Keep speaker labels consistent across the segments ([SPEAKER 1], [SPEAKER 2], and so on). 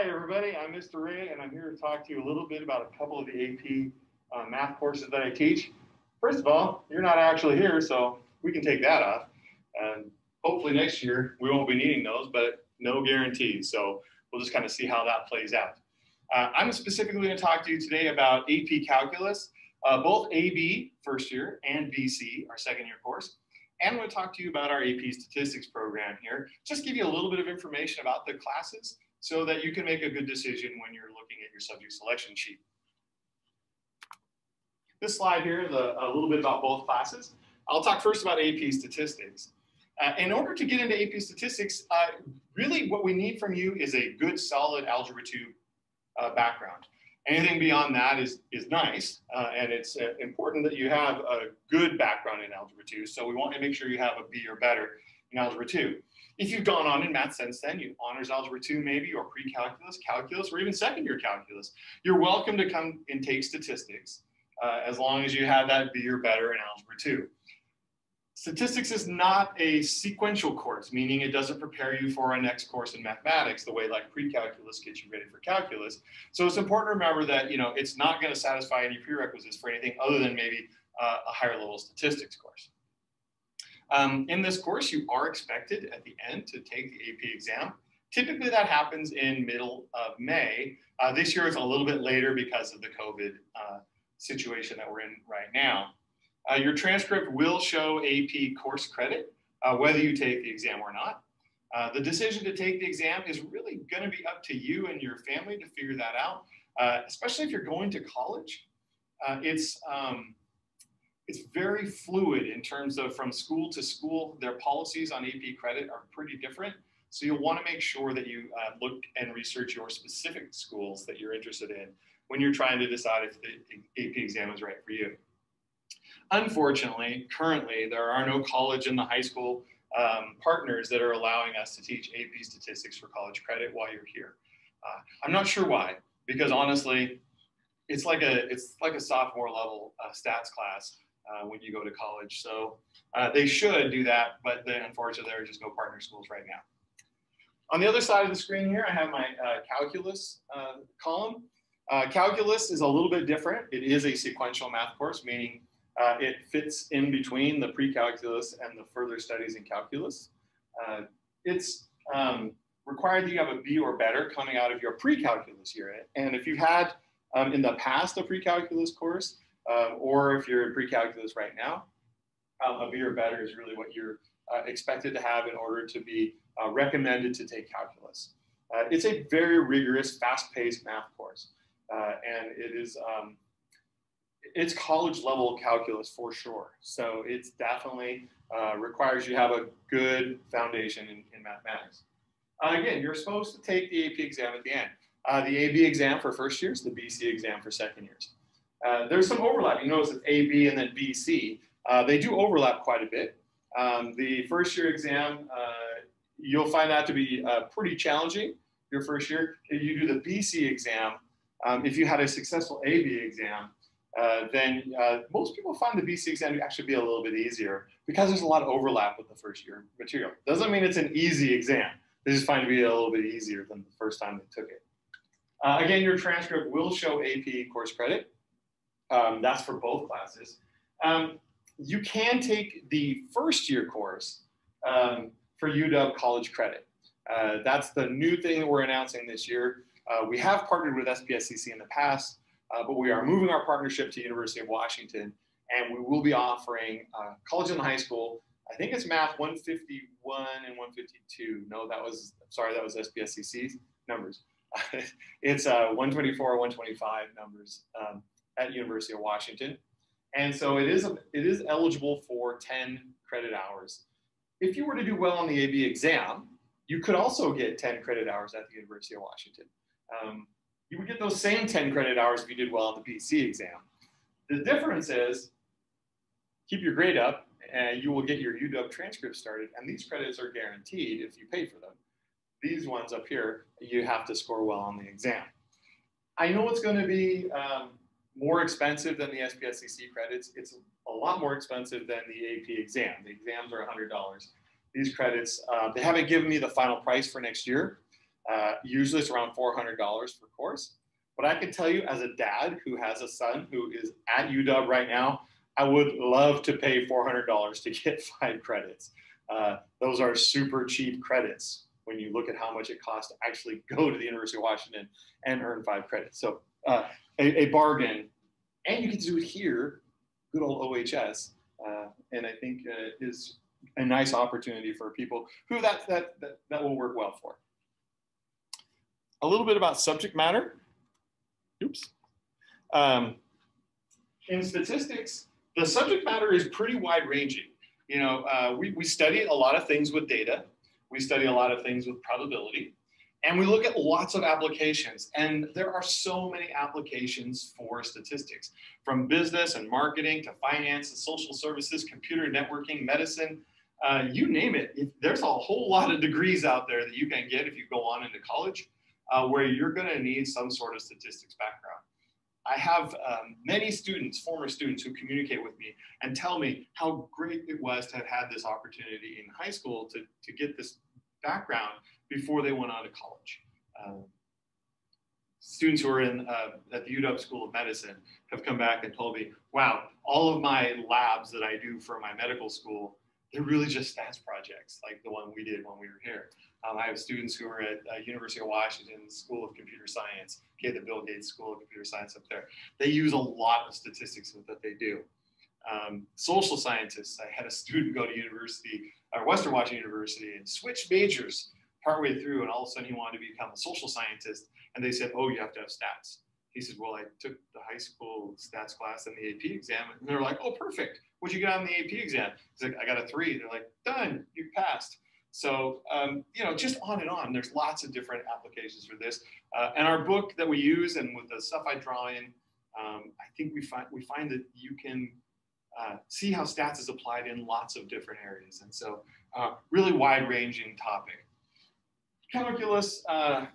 [SPEAKER 1] Hi, everybody. I'm Mr. Rae, and I'm here to talk to you a little bit about a couple of the AP uh, math courses that I teach. First of all, you're not actually here, so we can take that off. And hopefully next year we won't be needing those, but no guarantees. So we'll just kind of see how that plays out. Uh, I'm specifically going to talk to you today about AP Calculus, uh, both AB, first year, and BC, our second year course. And I'm going to talk to you about our AP Statistics program here. Just give you a little bit of information about the classes so that you can make a good decision when you're looking at your subject selection sheet. This slide here is a, a little bit about both classes. I'll talk first about AP Statistics. Uh, in order to get into AP Statistics, uh, really what we need from you is a good, solid Algebra 2 uh, background. Anything beyond that is, is nice, uh, and it's uh, important that you have a good background in Algebra 2, so we want to make sure you have a B or better in Algebra 2. If you've gone on in math since then, you honors algebra 2 maybe, or pre-calculus, calculus, or even second year calculus, you're welcome to come and take statistics uh, as long as you have that B or better in algebra 2. Statistics is not a sequential course, meaning it doesn't prepare you for a next course in mathematics the way like pre-calculus gets you ready for calculus. So it's important to remember that you know it's not going to satisfy any prerequisites for anything other than maybe uh, a higher level statistics course. Um, in this course, you are expected at the end to take the AP exam. Typically that happens in middle of May. Uh, this year it's a little bit later because of the COVID uh, situation that we're in right now. Uh, your transcript will show AP course credit, uh, whether you take the exam or not. Uh, the decision to take the exam is really going to be up to you and your family to figure that out, uh, especially if you're going to college. it's um, it's very fluid in terms of from school to school. Their policies on AP credit are pretty different. So you'll want to make sure that you uh, look and research your specific schools that you're interested in when you're trying to decide if the AP exam is right for you. Unfortunately, currently, there are no college and the high school um, partners that are allowing us to teach AP statistics for college credit while you're here. Uh, I'm not sure why, because honestly, it's like a it's like a sophomore level uh, stats class uh, when you go to college. So uh, they should do that, but then unfortunately there are just no partner schools right now. On the other side of the screen here, I have my uh, calculus uh, column. Uh, calculus is a little bit different. It is a sequential math course, meaning uh, it fits in between the pre-calculus and the further studies in calculus. it's um, required that you have a B or better coming out of your pre-calculus year. And if you've had um, in the past a pre-calculus course, um, or if you're in pre-calculus right now, um, a B or better is really what you're uh, expected to have in order to be uh, recommended to take calculus. Uh, it's a very rigorous, fast-paced math course, uh, and it is um, it's college level calculus for sure. So it's definitely uh, requires you have a good foundation in, in mathematics. Uh, again, you're supposed to take the AP exam at the end. the AB exam for first years, the BC exam for second years. Uh, there's some overlap. You notice it's A, B, and then B, C. Uh, they do overlap quite a bit. Um, the first year exam, uh, you'll find that to be uh, pretty challenging your first year. If you do the BC exam, um, if you had a successful AB exam, uh, then most people find the BC exam to actually be a little bit easier because there's a lot of overlap with the first year material. Doesn't mean it's an easy exam. They just find it to be a little bit easier than the first time they took it. again, your transcript will show AP course credit. Um, that's for both classes. Um, you can take the first year course um, for UW College Credit. Uh, that's the new thing that we're announcing this year. Uh, we have partnered with SPSCC in the past, uh, but we are moving our partnership to University of Washington, and we will be offering uh, college and high school. I think it's math 151 and 152. No, that was sorry, that was SPSCC's numbers. it's uh, 124, 125 numbers. Um, at University of Washington. And so it is, it is eligible for 10 credit hours. If you were to do well on the AB exam, you could also get 10 credit hours at the University of Washington. Um, you would get those same 10 credit hours if you did well on the BC exam. The difference is keep your grade up and you will get your UW transcript started. And these credits are guaranteed if you pay for them. These ones up here, you have to score well on the exam. I know it's going to be um, more expensive than the SPSCC credits. It's a lot more expensive than the AP exam. The exams are $100. These credits, uh, they haven't given me the final price for next year. Uh, usually it's around $400 per course. But I can tell you as a dad who has a son who is at UW right now, I would love to pay $400 to get five credits. Uh, those are super cheap credits when you look at how much it costs to actually go to the University of Washington and earn five credits. So uh, a, a, bargain, and you get to do it here, good old OHS, uh, and I think uh, is a nice opportunity for people who that, that, that, that will work well for. A little bit about subject matter. Oops. Um, in statistics, the subject matter is pretty wide ranging. You know, uh, we, we study a lot of things with data. We study a lot of things with probability. And we look at lots of applications. And there are so many applications for statistics, from business and marketing to finance and social services, computer networking, medicine, uh, you name it. There's a whole lot of degrees out there that you can get if you go on into college uh, where you're going to need some sort of statistics background. I have um, many students, former students, who communicate with me and tell me how great it was to have had this opportunity in high school to, to get this background before they went on to college. Um, students who are in uh, at the UW School of Medicine have come back and told me, wow, all of my labs that I do for my medical school, they're really just stats projects like the one we did when we were here. Um, I have students who are at uh, University of Washington School of Computer Science, okay, the Bill Gates School of Computer Science up there. They use a lot of statistics that they do. Um, social scientists, I had a student go to university, or Western Washington University, and switch majors partway through, and all of a sudden he wanted to become a social scientist, and they said, "Oh, you have to have stats." He said, "Well, I took the high school stats class and the AP exam," and they're like, "Oh, perfect. What'd you get on the AP exam?" He's like, "I got a three. They're like, "Done. You passed." So, um, you know, just on and on. There's lots of different applications for this. Uh, and our book that we use and with the stuff I draw in, um, I think we find, we find that you can uh, see how stats is applied in lots of different areas. And so uh, really wide ranging topic. Calculus, uh,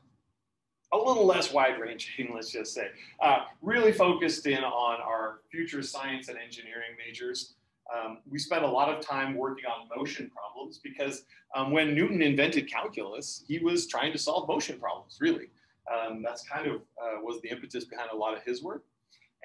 [SPEAKER 1] a little less wide ranging, let's just say. Uh, really focused in on our future science and engineering majors. Um, we spent a lot of time working on motion problems because um, when Newton invented calculus, he was trying to solve motion problems, really. Um, that's kind of uh, was the impetus behind a lot of his work.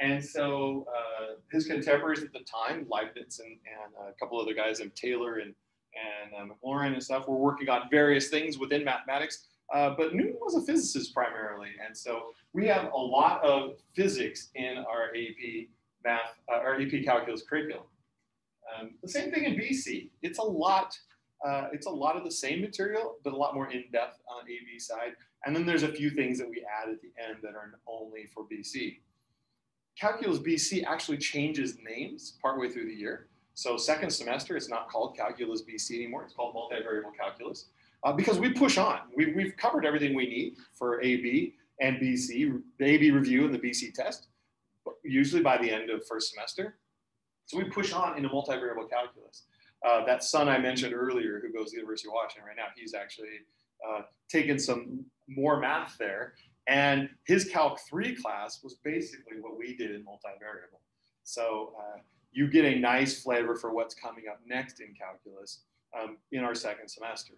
[SPEAKER 1] And so uh, his contemporaries at the time, Leibniz and, and a couple other guys, and Taylor and, and uh, Maclaurin and stuff, were working on various things within mathematics. Uh, but Newton was a physicist primarily. And so we have a lot of physics in our AP math, uh, our AP calculus curriculum. Um, the same thing in BC. It's a lot. Uh, it's a lot of the same material, but a lot more in depth on AB side. And then there's a few things that we add at the end that are only for BC. Calculus BC actually changes names partway through the year. So second semester, it's not called Calculus BC anymore. It's called Multivariable Calculus uh, because we push on. We've, we've covered everything we need for AB and BC, the AB review and the BC test, usually by the end of first semester. So we push on into multivariable calculus. Uh, that son I mentioned earlier who goes to the University of Washington right now, he's actually uh, taken some more math there. And his Calc 3 class was basically what we did in multivariable. So uh, you get a nice flavor for what's coming up next in calculus um, in our second semester.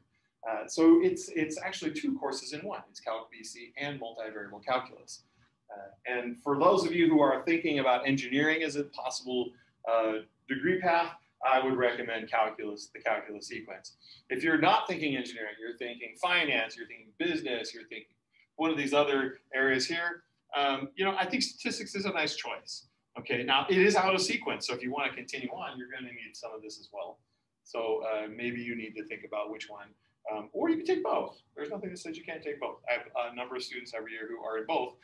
[SPEAKER 1] Uh, so it's, it's actually two courses in one. It's Calc BC and multivariable calculus. Uh, and for those of you who are thinking about engineering as a possible uh, degree path, I would recommend calculus, the calculus sequence. If you're not thinking engineering, you're thinking finance, you're thinking business, you're thinking one of these other areas here, um, you know, I think statistics is a nice choice. Okay, now it is out of sequence, so if you want to continue on, you're going to need some of this as well. So uh, maybe you need to think about which one, um, or you can take both. There's nothing that says you can't take both. I have a number of students every year who are in both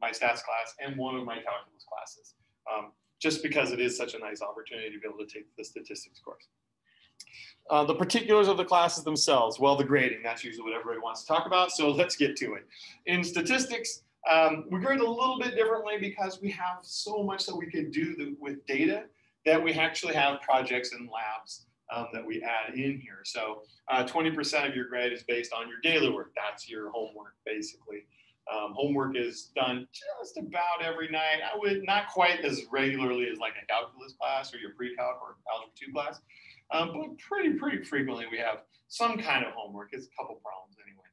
[SPEAKER 1] my stats class and one of my calculus classes. Um, just because it is such a nice opportunity to be able to take the statistics course. Uh, the particulars of the classes themselves, well, the grading, that's usually what everybody wants to talk about, so let's get to it. In statistics, um, we grade a little bit differently because we have so much that we can do the, with data that we actually have projects and labs um, that we add in here. So 20% uh, of your grade is based on your daily work. That's your homework, basically. Um, homework is done just about every night. I would not quite as regularly as like a calculus class or your pre-calc or algebra two class, um, but pretty pretty frequently we have some kind of homework. It's a couple problems anyway.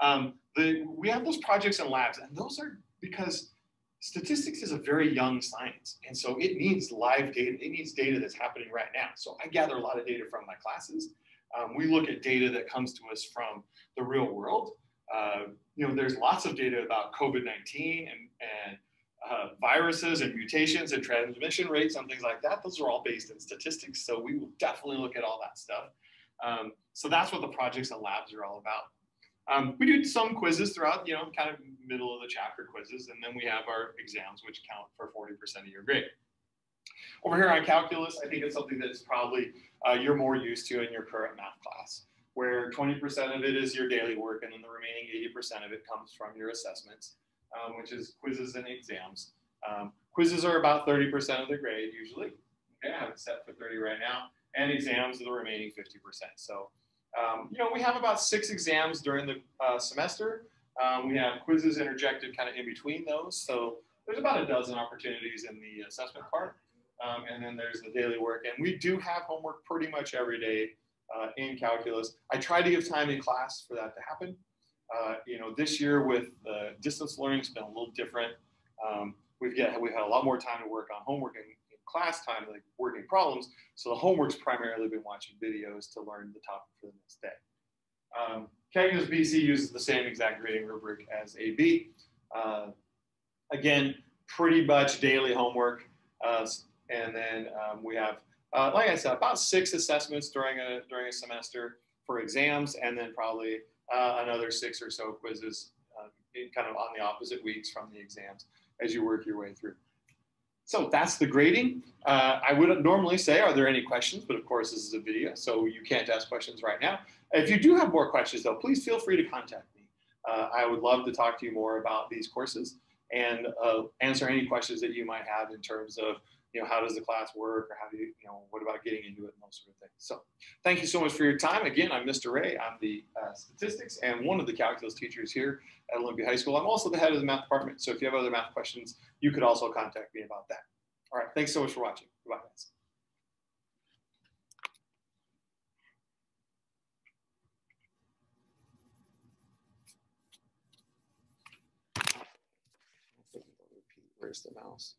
[SPEAKER 1] Um, the, we have those projects and labs, and those are because statistics is a very young science. And so it needs live data. It needs data that's happening right now. So I gather a lot of data from my classes. Um, we look at data that comes to us from the real world. Uh, you know, there's lots of data about COVID-19 and, and uh, viruses and mutations and transmission rates and things like that. Those are all based in statistics. So we will definitely look at all that stuff. Um, so that's what the projects and labs are all about. Um, we do some quizzes throughout, you know, kind of middle of the chapter quizzes, and then we have our exams, which count for 40% of your grade. Over here on calculus, I think it's something that's probably uh, you're more used to in your current math class, where 20% of it is your daily work, and then the remaining 80% of it comes from your assessments, um, which is quizzes and exams. Um, quizzes are about 30% of the grade usually. Okay, I have it set for 30 right now, and exams are the remaining 50%. So um, you know, we have about six exams during the uh, semester. Um, we have quizzes interjected kind of in between those. So there's about a dozen opportunities in the assessment part. Um, and then there's the daily work. And we do have homework pretty much every day uh, in calculus. I try to give time in class for that to happen. Uh, you know, this year with distance learning, it's been a little different. Um, we've, get, we've had a lot more time to work on homework and class time, like working problems. So the homework's primarily been watching videos to learn the topic for the next day. Um, BC uses the same exact grading rubric as AB. Uh, again, pretty much daily homework. Uh, and then um, we have, uh, like I said, about six assessments during a, during a semester for exams, and then probably uh, another six or so quizzes uh, kind of on the opposite weeks from the exams as you work your way through. So that's the grading. Uh, I wouldn't normally say, are there any questions? But of course, this is a video, so you can't ask questions right now. If you do have more questions, though, please feel free to contact me. Uh, I would love to talk to you more about these courses and uh, answer any questions that you might have in terms of, you know, how does the class work or how do you, you know, what about getting into it and those sort of things. So thank you so much for your time. Again, I'm Mr. Rae. I'm the uh, statistics and one of the calculus teachers here at Olympia High School. I'm also the head of the math department. So if you have other math questions, you could also contact me about that. All right. Thanks so much for watching. Goodbye, guys. Where's the mouse?